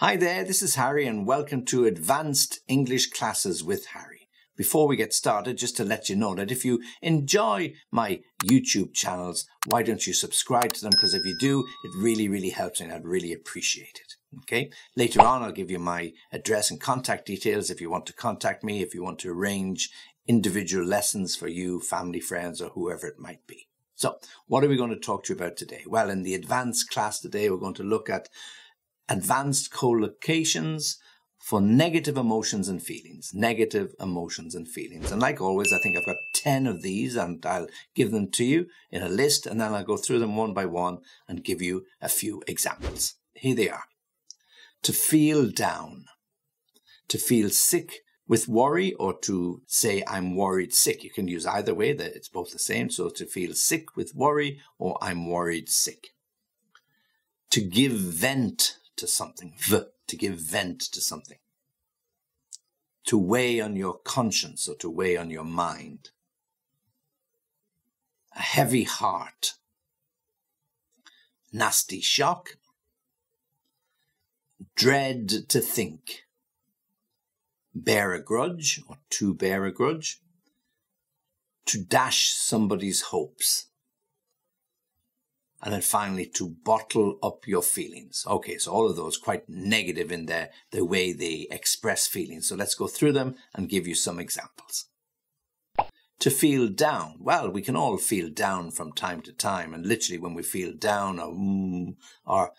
Hi there, this is Harry, and welcome to Advanced English Classes with Harry. Before we get started, just to let you know that if you enjoy my YouTube channels, why don't you subscribe to them? Because if you do, it really, really helps and I'd really appreciate it. Okay. Later on, I'll give you my address and contact details if you want to contact me, if you want to arrange individual lessons for you, family, friends, or whoever it might be. So, what are we going to talk to you about today? Well, in the advanced class today, we're going to look at advanced collocations for negative emotions and feelings. Negative emotions and feelings. And like always, I think I've got 10 of these and I'll give them to you in a list and then I'll go through them one by one and give you a few examples. Here they are. To feel down. To feel sick with worry or to say I'm worried sick. You can use either way, that it's both the same. So to feel sick with worry or I'm worried sick. To give vent to something. V, to give vent to something. To weigh on your conscience or to weigh on your mind. A heavy heart. Nasty shock. Dread to think bear a grudge or to bear a grudge, to dash somebody's hopes. And then finally, to bottle up your feelings. Okay, so all of those quite negative in their, the way they express feelings. So let's go through them and give you some examples. To feel down. Well, we can all feel down from time to time. And literally, when we feel down or, mm, or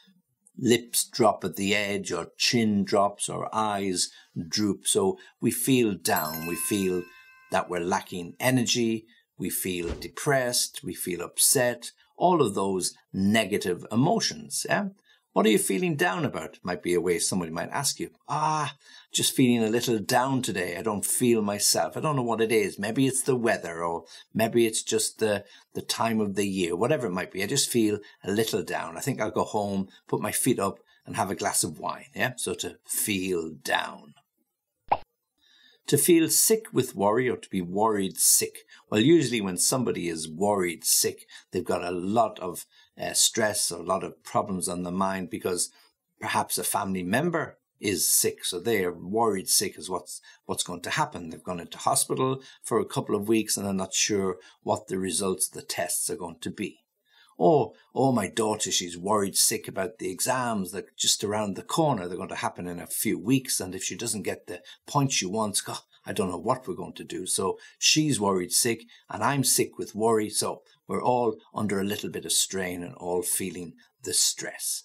lips drop at the edge, or chin drops, or eyes droop. So we feel down. We feel that we're lacking energy. We feel depressed. We feel upset. All of those negative emotions. Yeah. What are you feeling down about? Might be a way somebody might ask you. Ah, just feeling a little down today. I don't feel myself. I don't know what it is. Maybe it's the weather or maybe it's just the, the time of the year, whatever it might be. I just feel a little down. I think I'll go home, put my feet up and have a glass of wine. Yeah. So to feel down. To feel sick with worry or to be worried sick. Well, usually when somebody is worried sick, they've got a lot of uh, stress or a lot of problems on the mind because perhaps a family member is sick, so they are worried sick is what's what's going to happen. They've gone into hospital for a couple of weeks and they're not sure what the results of the tests are going to be. Or, oh, my daughter, she's worried sick about the exams that just around the corner. They're going to happen in a few weeks. And if she doesn't get the point she wants, God, I don't know what we're going to do. So she's worried sick and I'm sick with worry. So we're all under a little bit of strain and all feeling the stress.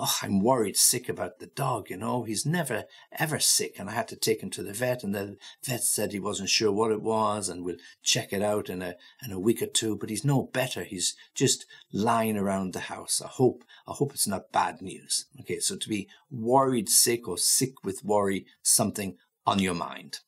Oh, I'm worried sick about the dog, you know. He's never ever sick and I had to take him to the vet and the vet said he wasn't sure what it was and we'll check it out in a in a week or two, but he's no better. He's just lying around the house. I hope I hope it's not bad news. Okay, so to be worried sick or sick with worry, something on your mind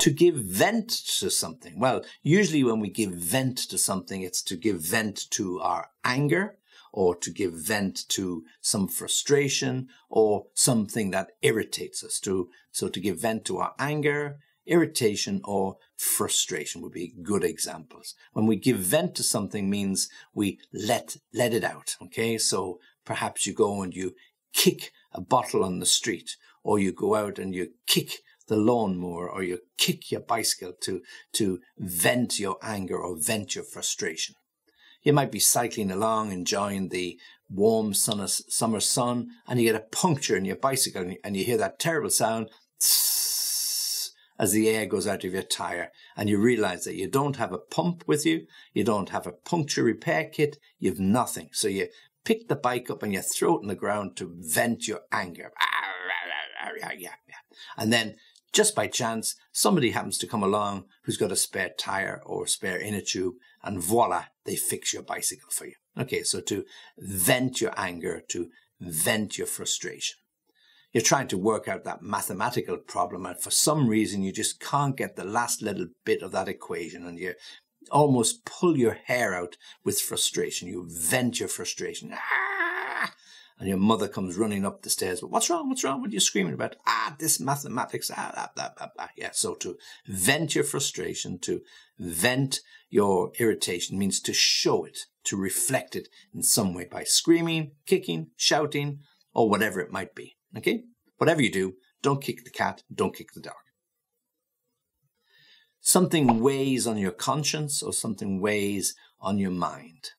to give vent to something. Well, usually when we give vent to something, it's to give vent to our anger or to give vent to some frustration or something that irritates us. To, so to give vent to our anger, irritation or frustration would be good examples. When we give vent to something means we let, let it out. Okay. So perhaps you go and you kick a bottle on the street or you go out and you kick the lawnmower or you kick your bicycle to, to vent your anger or vent your frustration. You might be cycling along, enjoying the warm summer sun, and you get a puncture in your bicycle and you hear that terrible sound as the air goes out of your tire and you realize that you don't have a pump with you, you don't have a puncture repair kit, you've nothing. So you pick the bike up and you throw it on the ground to vent your anger. And then just by chance, somebody happens to come along who's got a spare tire or spare inner tube, and voila, they fix your bicycle for you. Okay, so to vent your anger, to vent your frustration. You're trying to work out that mathematical problem, and for some reason, you just can't get the last little bit of that equation, and you almost pull your hair out with frustration. You vent your frustration. Ah! And your mother comes running up the stairs. But what's wrong? What's wrong? What are you screaming about? Ah, this mathematics. Ah, ah, ah, ah, ah. Yeah. So to vent your frustration, to vent your irritation means to show it, to reflect it in some way by screaming, kicking, shouting, or whatever it might be. Okay? Whatever you do, don't kick the cat, don't kick the dog. Something weighs on your conscience or something weighs on your mind.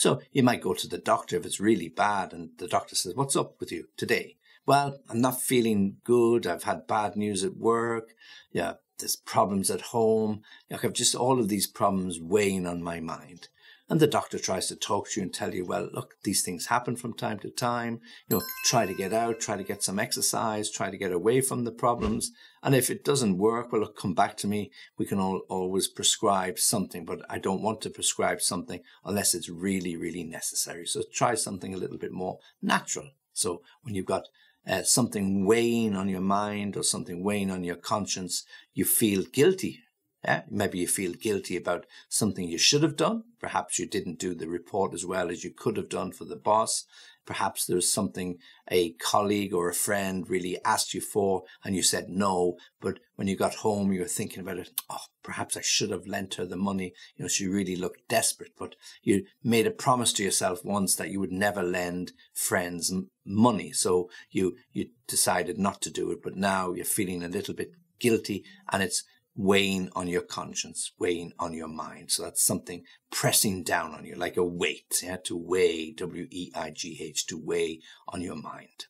So you might go to the doctor if it's really bad and the doctor says, What's up with you today? Well, I'm not feeling good. I've had bad news at work. Yeah, there's problems at home. Like I've just all of these problems weighing on my mind. And the doctor tries to talk to you and tell you, well, look, these things happen from time to time. You know, try to get out, try to get some exercise, try to get away from the problems. And if it doesn't work, well, look, come back to me. We can all, always prescribe something, but I don't want to prescribe something unless it's really, really necessary. So try something a little bit more natural. So when you've got uh, something weighing on your mind or something weighing on your conscience, you feel guilty yeah, maybe you feel guilty about something you should have done. Perhaps you didn't do the report as well as you could have done for the boss. Perhaps there's something a colleague or a friend really asked you for and you said no. But when you got home, you were thinking about it. Oh, perhaps I should have lent her the money. You know, she really looked desperate, but you made a promise to yourself once that you would never lend friends money. So you, you decided not to do it, but now you're feeling a little bit guilty and it's weighing on your conscience, weighing on your mind. So that's something pressing down on you, like a weight, yeah, to weigh, W E I G H, to weigh on your mind.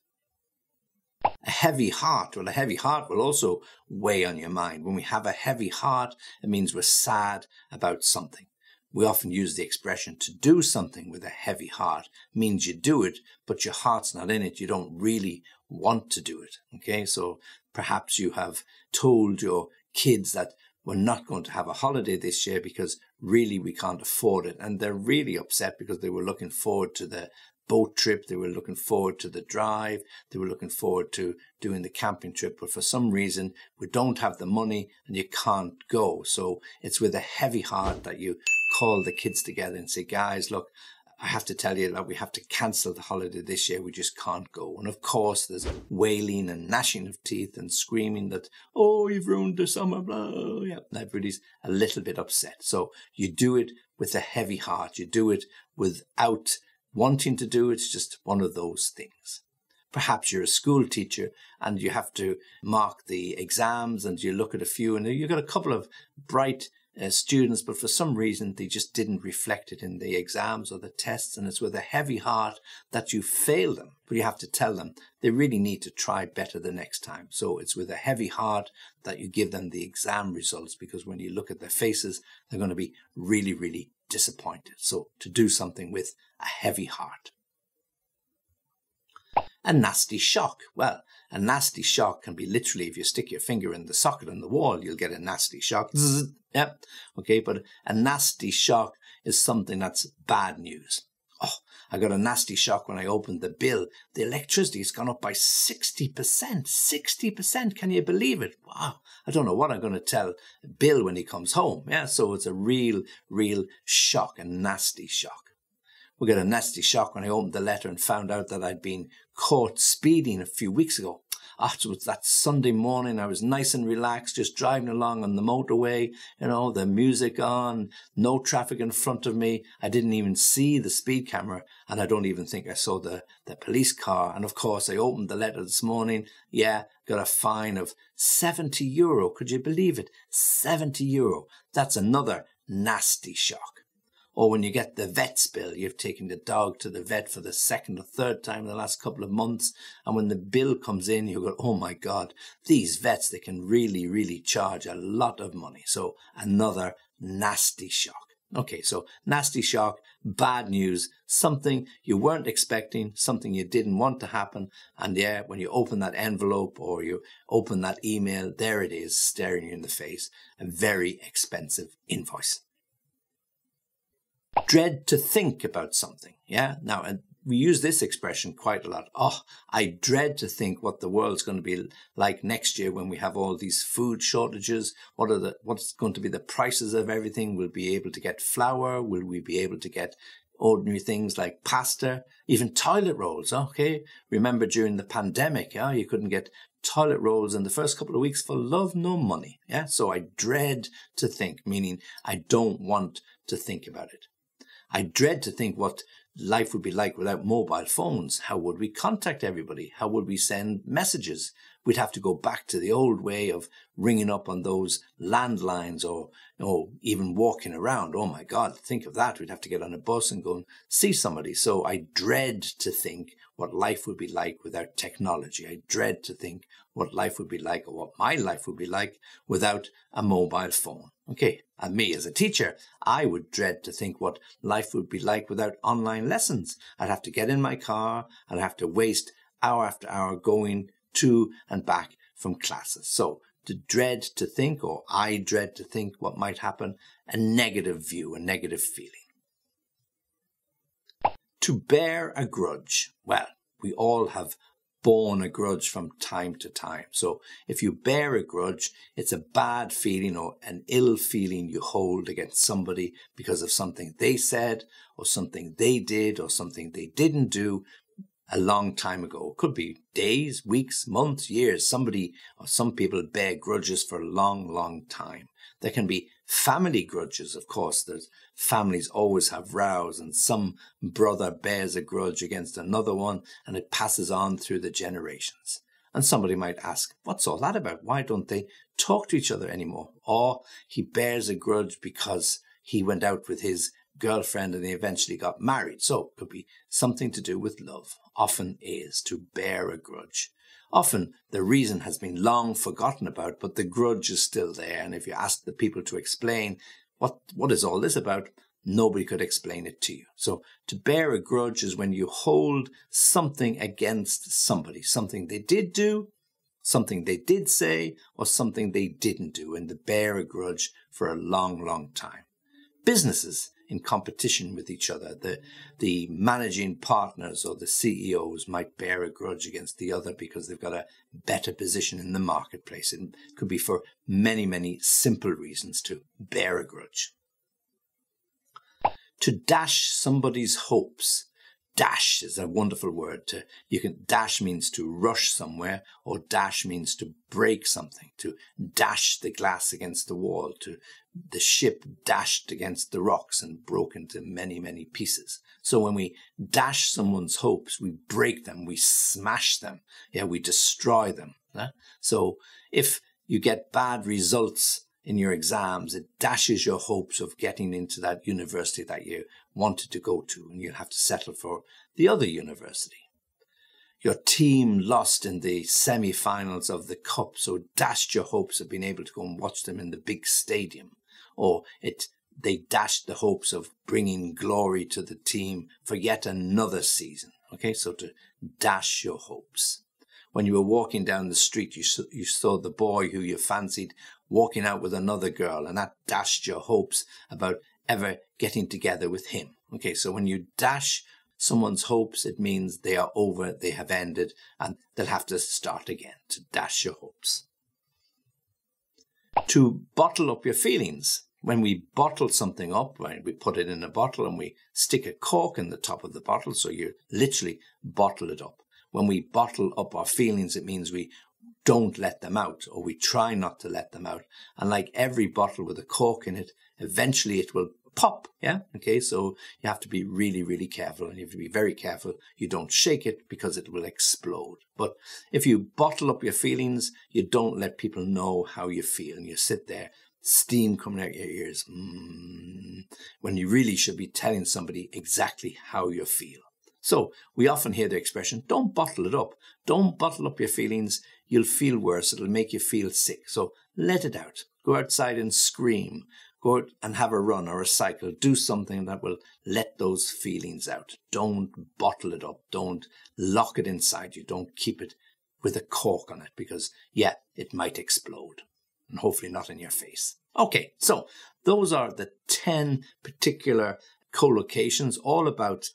A heavy heart, well, a heavy heart will also weigh on your mind. When we have a heavy heart, it means we're sad about something. We often use the expression to do something with a heavy heart means you do it, but your heart's not in it. You don't really want to do it. Okay. So perhaps you have told your kids that we're not going to have a holiday this year because really we can't afford it. And they're really upset because they were looking forward to the boat trip. They were looking forward to the drive. They were looking forward to doing the camping trip. But for some reason, we don't have the money and you can't go. So it's with a heavy heart that you call the kids together and say, guys, look, I have to tell you that we have to cancel the holiday this year. We just can't go. And of course, there's wailing and gnashing of teeth and screaming that, oh, you've ruined the summer, blah. Yeah, everybody's a little bit upset. So you do it with a heavy heart. You do it without wanting to do it. It's just one of those things. Perhaps you're a school teacher and you have to mark the exams and you look at a few and you've got a couple of bright uh, students, but for some reason they just didn't reflect it in the exams or the tests. And it's with a heavy heart that you fail them. But you have to tell them they really need to try better the next time. So it's with a heavy heart that you give them the exam results because when you look at their faces, they're going to be really, really disappointed. So to do something with a heavy heart. A nasty shock. Well, a nasty shock can be literally if you stick your finger in the socket on the wall, you'll get a nasty shock. Yep. Okay. But a nasty shock is something that's bad news. Oh, I got a nasty shock when I opened the bill. The electricity's gone up by 60%. 60%. Can you believe it? Wow. I don't know what I'm going to tell Bill when he comes home. Yeah. So it's a real, real shock, a nasty shock. We got a nasty shock when I opened the letter and found out that I'd been caught speeding a few weeks ago. Afterwards, that Sunday morning, I was nice and relaxed, just driving along on the motorway, you know, the music on, no traffic in front of me. I didn't even see the speed camera, and I don't even think I saw the, the police car. And of course, I opened the letter this morning. Yeah, got a fine of 70 euro. Could you believe it? 70 euro. That's another nasty shock. Or when you get the vet's bill, you've taken the dog to the vet for the second or third time in the last couple of months. And when the bill comes in, you go, oh my God, these vets, they can really, really charge a lot of money. So another nasty shock. Okay, so nasty shock, bad news, something you weren't expecting, something you didn't want to happen. And yeah, when you open that envelope or you open that email, there it is staring you in the face. A very expensive invoice dread to think about something. Yeah. Now, and we use this expression quite a lot. Oh, I dread to think what the world's going to be like next year when we have all these food shortages. What are the, what's going to be the prices of everything? Will we be able to get flour? Will we be able to get ordinary things like pasta, even toilet rolls. Okay. Remember during the pandemic, yeah, you couldn't get toilet rolls in the first couple of weeks for love nor money. Yeah. So I dread to think, meaning I don't want to think about it. I dread to think what life would be like without mobile phones. How would we contact everybody? How would we send messages? We'd have to go back to the old way of ringing up on those landlines or, or even walking around. Oh my God, think of that. We'd have to get on a bus and go and see somebody. So I dread to think what life would be like without technology. I dread to think what life would be like or what my life would be like without a mobile phone. Okay. And me as a teacher, I would dread to think what life would be like without online lessons. I'd have to get in my car. I'd have to waste hour after hour going to and back from classes. So to dread to think, or I dread to think what might happen, a negative view, a negative feeling. To bear a grudge. Well, we all have borne a grudge from time to time. So if you bear a grudge, it's a bad feeling or an ill feeling you hold against somebody because of something they said or something they did or something they didn't do a long time ago. It could be days, weeks, months, years. Somebody or some people bear grudges for a long, long time. There can be family grudges, of course. There's families always have rows and some brother bears a grudge against another one and it passes on through the generations. And somebody might ask, what's all that about? Why don't they talk to each other anymore? Or he bears a grudge because he went out with his girlfriend and they eventually got married. So it could be something to do with love. Often is to bear a grudge. Often the reason has been long forgotten about, but the grudge is still there. And if you ask the people to explain what, what is all this about, nobody could explain it to you. So to bear a grudge is when you hold something against somebody, something they did do, something they did say, or something they didn't do, and to bear a grudge for a long, long time. Businesses in competition with each other. The, the managing partners or the CEOs might bear a grudge against the other because they've got a better position in the marketplace. It could be for many, many simple reasons to bear a grudge. To dash somebody's hopes dash is a wonderful word to you can dash means to rush somewhere or dash means to break something to dash the glass against the wall to the ship dashed against the rocks and broke into many many pieces. So when we dash someone's hopes we break them we smash them yeah we destroy them so if you get bad results in your exams, it dashes your hopes of getting into that university that you wanted to go to, and you'll have to settle for the other university. Your team lost in the semi finals of the Cup, so dashed your hopes of being able to go and watch them in the big stadium. Or it they dashed the hopes of bringing glory to the team for yet another season. Okay, so to dash your hopes. When you were walking down the street, you you saw the boy who you fancied walking out with another girl, and that dashed your hopes about ever getting together with him. Okay, so when you dash someone's hopes, it means they are over, they have ended, and they'll have to start again to dash your hopes. To bottle up your feelings. When we bottle something up, when we put it in a bottle and we stick a cork in the top of the bottle, so you literally bottle it up. When we bottle up our feelings, it means we don't let them out or we try not to let them out. And like every bottle with a cork in it, eventually it will pop. Yeah. Okay. So you have to be really, really careful and you have to be very careful. You don't shake it because it will explode. But if you bottle up your feelings, you don't let people know how you feel and you sit there, steam coming out your ears, mm, when you really should be telling somebody exactly how you feel. So we often hear the expression, don't bottle it up. Don't bottle up your feelings. You'll feel worse. It'll make you feel sick. So let it out. Go outside and scream. Go out and have a run or a cycle. Do something that will let those feelings out. Don't bottle it up. Don't lock it inside you. Don't keep it with a cork on it because, yeah, it might explode and hopefully not in your face. Okay, so those are the 10 particular collocations all about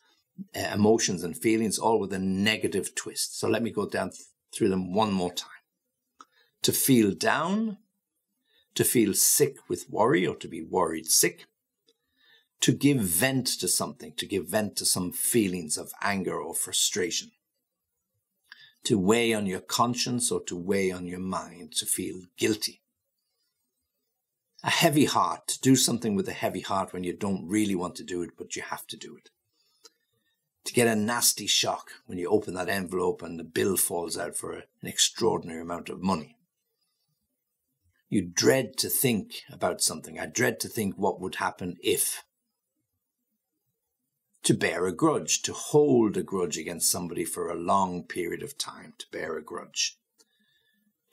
uh, emotions and feelings, all with a negative twist. So let me go down through them one more time. To feel down, to feel sick with worry or to be worried sick, to give vent to something, to give vent to some feelings of anger or frustration, to weigh on your conscience or to weigh on your mind, to feel guilty. A heavy heart, to do something with a heavy heart when you don't really want to do it, but you have to do it. To get a nasty shock when you open that envelope and the bill falls out for an extraordinary amount of money. You dread to think about something. I dread to think what would happen if to bear a grudge, to hold a grudge against somebody for a long period of time, to bear a grudge.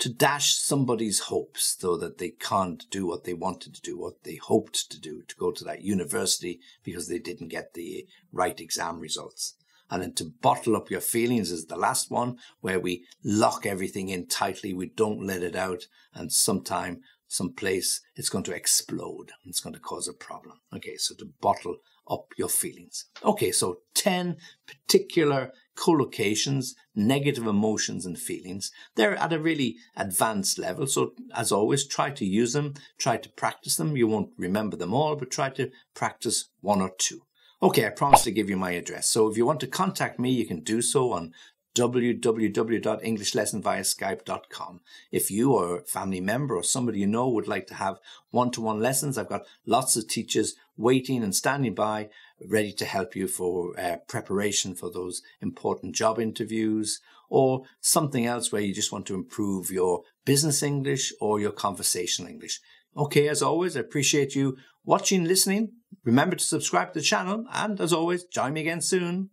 To dash somebody's hopes though, that they can't do what they wanted to do, what they hoped to do, to go to that university because they didn't get the right exam results. And then to bottle up your feelings is the last one where we lock everything in tightly. We don't let it out. And sometime, someplace, it's going to explode. And it's going to cause a problem. Okay. So to bottle up your feelings. Okay, so 10 particular collocations, negative emotions and feelings. They're at a really advanced level. So as always, try to use them, try to practice them. You won't remember them all, but try to practice one or two. Okay, I promised to give you my address. So if you want to contact me, you can do so on www.englishlessonviaskype.com. If you or a family member or somebody you know would like to have one-to-one lessons, I've got lots of teachers waiting and standing by, ready to help you for uh, preparation for those important job interviews or something else where you just want to improve your business English or your conversational English. Okay, as always, I appreciate you watching, listening. Remember to subscribe to the channel and as always, join me again soon.